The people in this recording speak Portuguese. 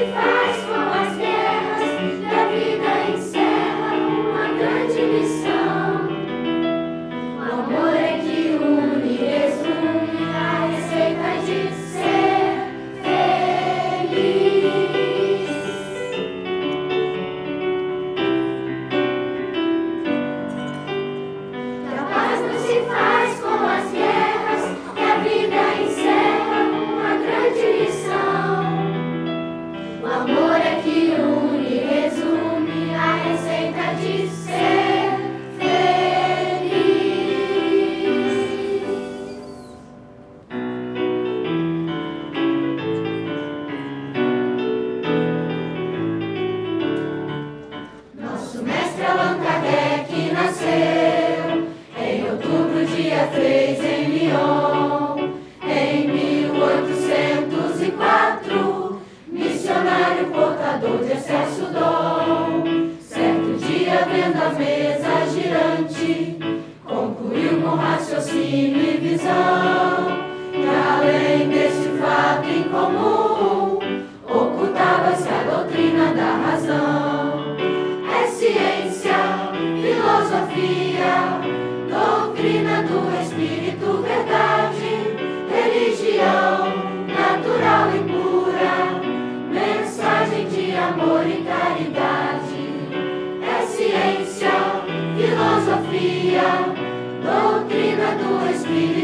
faz com as guerras da vida encerra uma grande missão. comum, ocultava-se a doutrina da razão. É ciência, filosofia, doutrina do espírito, verdade, religião natural e pura, mensagem de amor e caridade. É ciência, filosofia, doutrina do espírito.